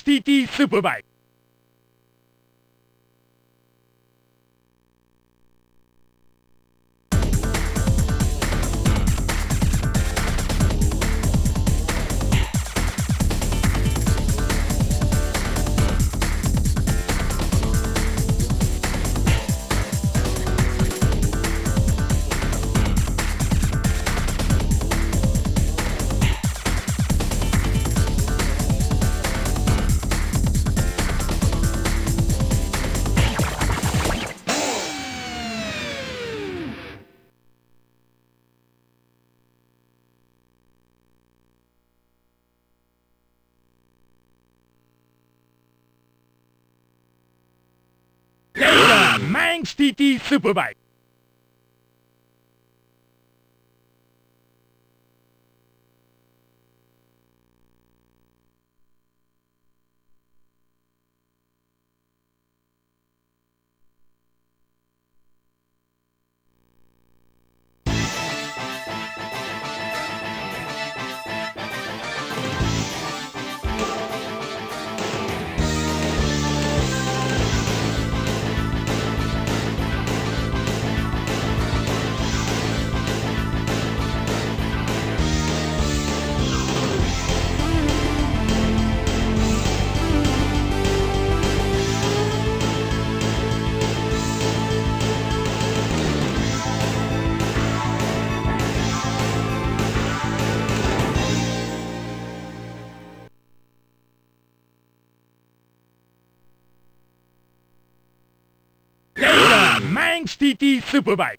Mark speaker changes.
Speaker 1: TT Superbike. Manx TT Superbike. Manx TT Superbike.